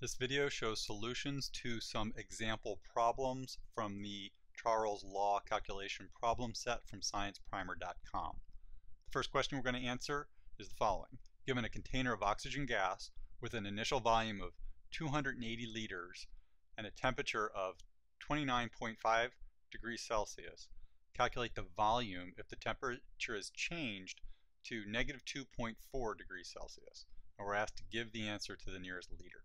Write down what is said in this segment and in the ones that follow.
This video shows solutions to some example problems from the Charles Law calculation problem set from scienceprimer.com. The first question we're going to answer is the following. Given a container of oxygen gas with an initial volume of 280 liters and a temperature of 29.5 degrees Celsius, calculate the volume if the temperature is changed to negative 2.4 degrees Celsius. And we're asked to give the answer to the nearest liter.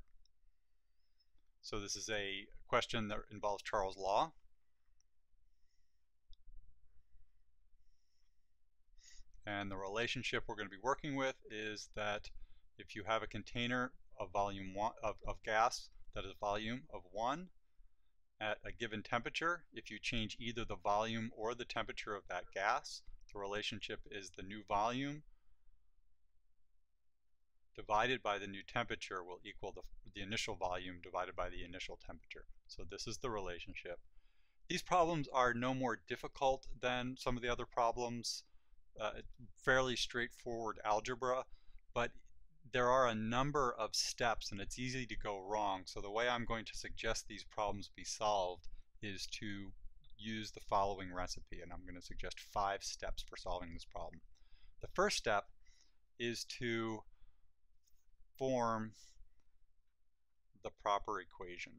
So this is a question that involves Charles' law. And the relationship we're going to be working with is that if you have a container of volume one, of, of gas that is volume of 1 at a given temperature, if you change either the volume or the temperature of that gas, the relationship is the new volume divided by the new temperature will equal the, the initial volume divided by the initial temperature. So this is the relationship. These problems are no more difficult than some of the other problems, uh, fairly straightforward algebra, but there are a number of steps and it's easy to go wrong. So the way I'm going to suggest these problems be solved is to use the following recipe and I'm going to suggest five steps for solving this problem. The first step is to form the proper equation.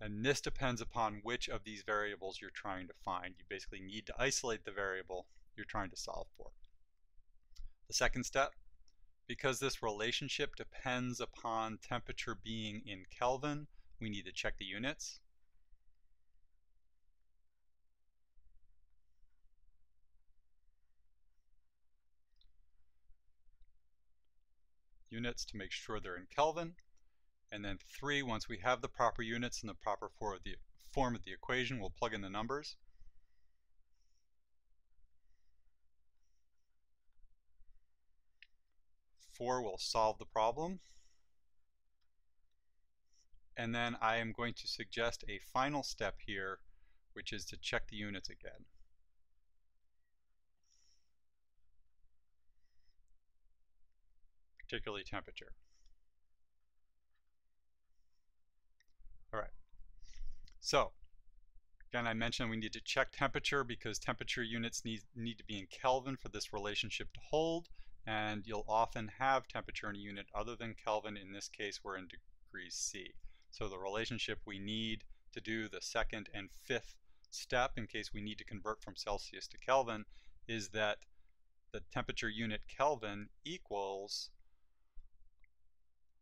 And this depends upon which of these variables you're trying to find. You basically need to isolate the variable you're trying to solve for. The second step, because this relationship depends upon temperature being in Kelvin, we need to check the units. Units to make sure they're in Kelvin. And then three, once we have the proper units and the proper form of the, form of the equation, we'll plug in the numbers. Four will solve the problem. And then I am going to suggest a final step here, which is to check the units again. Particularly temperature. All right. So, again, I mentioned we need to check temperature because temperature units need, need to be in Kelvin for this relationship to hold. And you'll often have temperature in a unit other than Kelvin. In this case, we're in degrees C. So the relationship we need to do the second and fifth step in case we need to convert from Celsius to Kelvin is that the temperature unit Kelvin equals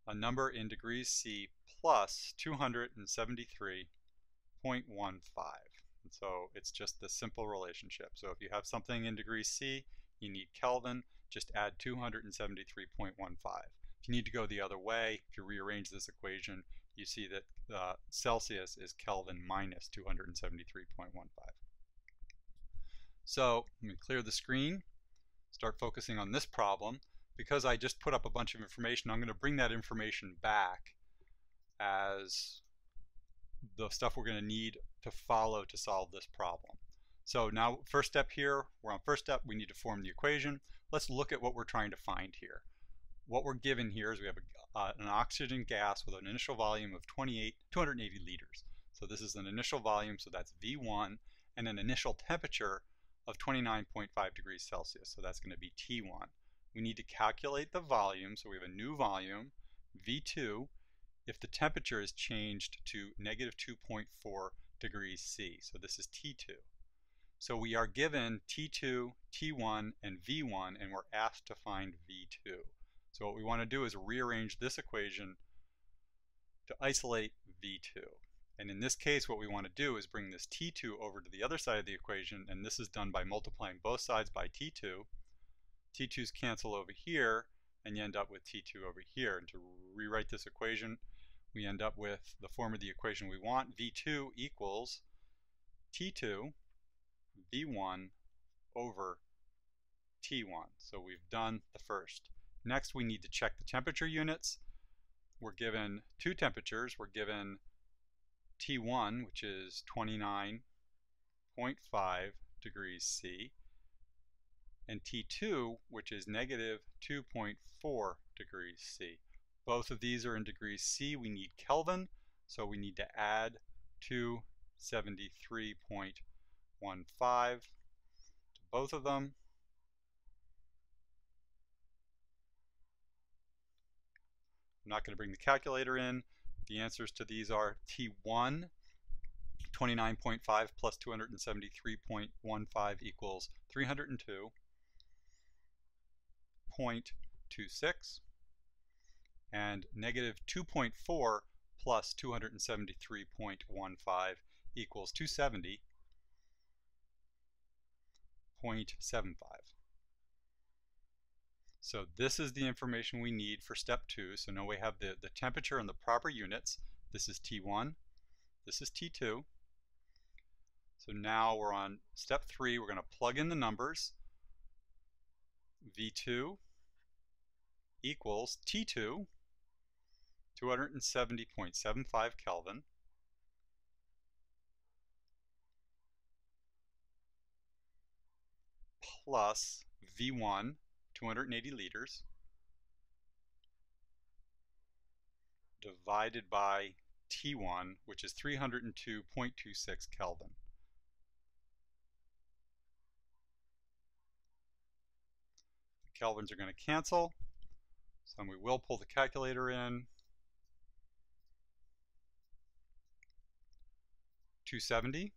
a number in degrees C plus 273.15. And so it's just the simple relationship. So if you have something in degrees C, you need Kelvin, just add 273.15. If you need to go the other way, if you rearrange this equation, you see that uh, Celsius is Kelvin minus 273.15. So let me clear the screen, start focusing on this problem because I just put up a bunch of information, I'm going to bring that information back as the stuff we're going to need to follow to solve this problem. So now first step here, we're on first step, we need to form the equation. Let's look at what we're trying to find here. What we're given here is we have a, uh, an oxygen gas with an initial volume of 28, 280 liters. So this is an initial volume, so that's V1, and an initial temperature of 29.5 degrees Celsius, so that's going to be T1 we need to calculate the volume. So we have a new volume, V2, if the temperature is changed to negative 2.4 degrees C. So this is T2. So we are given T2, T1, and V1, and we're asked to find V2. So what we want to do is rearrange this equation to isolate V2. And in this case, what we want to do is bring this T2 over to the other side of the equation, and this is done by multiplying both sides by T2. T2's cancel over here, and you end up with T2 over here. And to rewrite this equation, we end up with the form of the equation we want. V2 equals T2 V1 over T1. So we've done the first. Next, we need to check the temperature units. We're given two temperatures. We're given T1, which is 29.5 degrees C, and T2, which is negative 2.4 degrees C. Both of these are in degrees C. We need Kelvin, so we need to add 273.15 to both of them. I'm not going to bring the calculator in. The answers to these are T1, 29.5 plus 273.15 equals 302.26 and negative 2.4 plus 273.15 equals 270.75. So this is the information we need for step two. So now we have the, the temperature and the proper units. This is T1, this is T2. So now we're on step three. We're going to plug in the numbers. V2 equals T2, 270.75 Kelvin, plus V1, 280 liters divided by T1, which is 302.26 Kelvin. Kelvins are going to cancel, so we will pull the calculator in. 270.75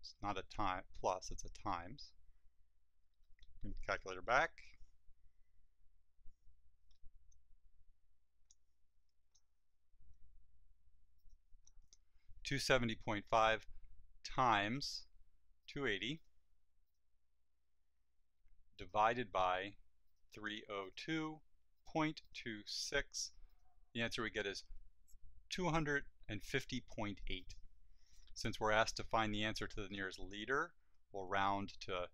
it's not a time plus, it's a times. Bring the calculator back. Two seventy point five times two eighty divided by three oh two point two six. The answer we get is two hundred and fifty point eight. Since we're asked to find the answer to the nearest liter, we'll round to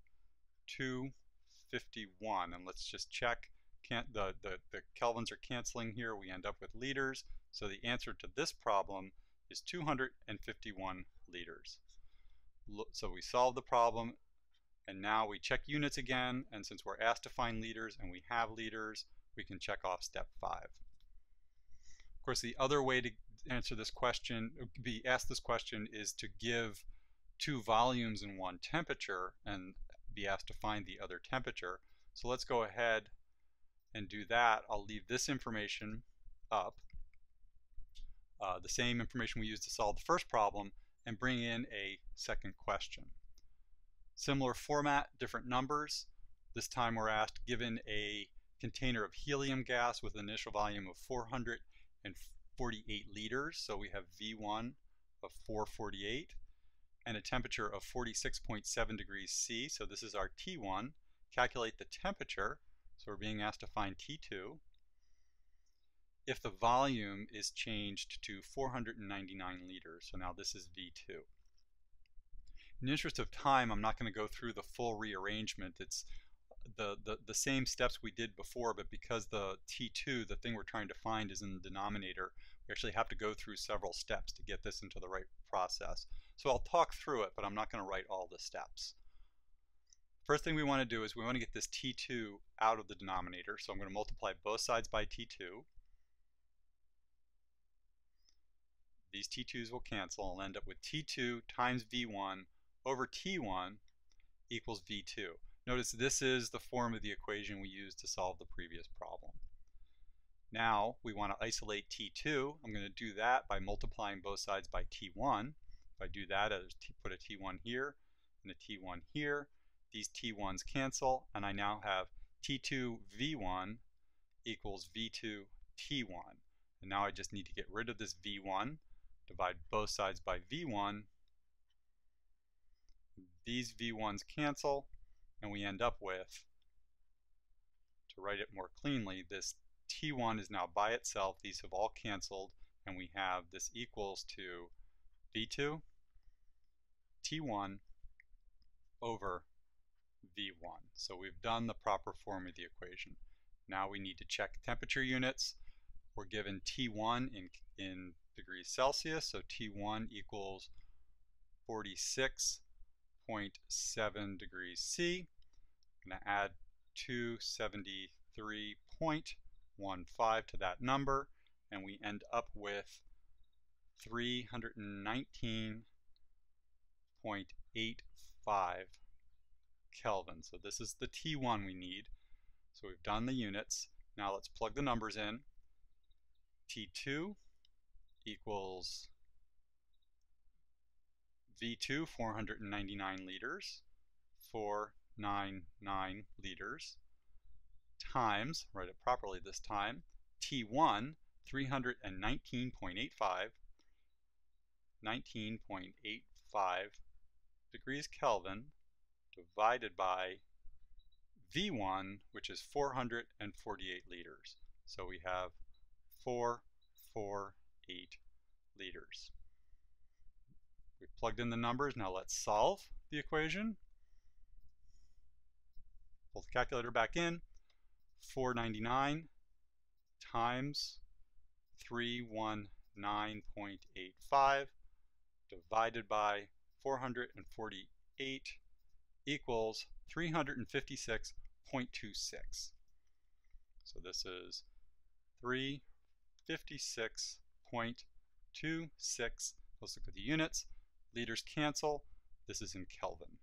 251. And let's just check. Can't, the, the, the kelvins are canceling here. We end up with liters. So the answer to this problem is 251 liters. So we solve the problem and now we check units again and since we're asked to find liters and we have liters we can check off step 5. Of course the other way to answer this question, be asked this question is to give two volumes in one temperature and be asked to find the other temperature. So let's go ahead and do that. I'll leave this information up, uh, the same information we used to solve the first problem, and bring in a second question. Similar format, different numbers. This time we're asked, given a container of helium gas with an initial volume of 448 liters, so we have V1 of 448 and a temperature of 46.7 degrees C, so this is our T1. Calculate the temperature, so we're being asked to find T2. If the volume is changed to 499 liters, so now this is V2. In the interest of time, I'm not going to go through the full rearrangement. It's uh, the, the, the same steps we did before, but because the T2, the thing we're trying to find is in the denominator, we actually have to go through several steps to get this into the right process. So I'll talk through it, but I'm not going to write all the steps. First thing we want to do is we want to get this T2 out of the denominator. So I'm going to multiply both sides by T2. These T2s will cancel I'll end up with T2 times V1 over T1 equals V2. Notice this is the form of the equation we used to solve the previous problem. Now we want to isolate T2. I'm going to do that by multiplying both sides by T1. If I do that, I put a T1 here and a T1 here. These T1s cancel and I now have T2 V1 equals V2 T1. And now I just need to get rid of this V1, divide both sides by V1. These V1s cancel and we end up with, to write it more cleanly, this T1 is now by itself. These have all canceled and we have this equals to V2 T1 over V1. So we've done the proper form of the equation. Now we need to check temperature units. We're given T1 in, in degrees Celsius, so T1 equals 46.7 degrees C. I'm going to add 273.15 to that number and we end up with 319.85 Kelvin. So this is the T1 we need. So we've done the units. Now let's plug the numbers in. T2 equals V2, 499 liters, 499 liters, times, write it properly this time, T1, 319.85, 19.85 degrees Kelvin divided by V1, which is 448 liters. So we have 448 liters. We've plugged in the numbers, now let's solve the equation. Pull the calculator back in. 499 times 319.85 divided by 448 equals 356.26. So this is 356.26. Let's look at the units. Liters cancel. This is in Kelvin,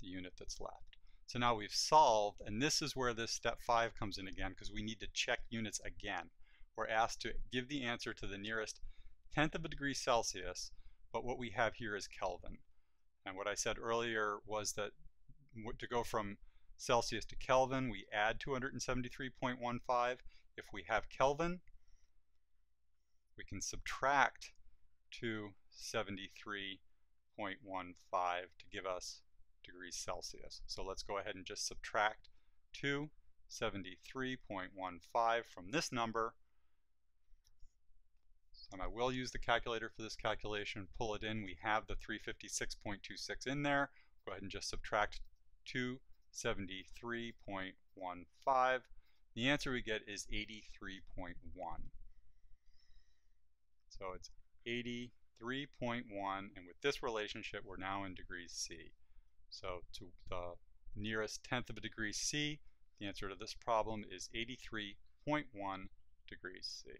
the unit that's left. So now we've solved, and this is where this step 5 comes in again because we need to check units again. We're asked to give the answer to the nearest tenth of a degree Celsius, but what we have here is Kelvin. And what I said earlier was that to go from Celsius to Kelvin, we add 273.15. If we have Kelvin, we can subtract 273.15 to give us degrees Celsius. So let's go ahead and just subtract 273.15 from this number. And I will use the calculator for this calculation, pull it in. We have the 356.26 in there. Go ahead and just subtract 273.15. The answer we get is 83.1. So it's 83.1, and with this relationship, we're now in degrees C. So to the nearest tenth of a degree C, the answer to this problem is 83.1 degrees C.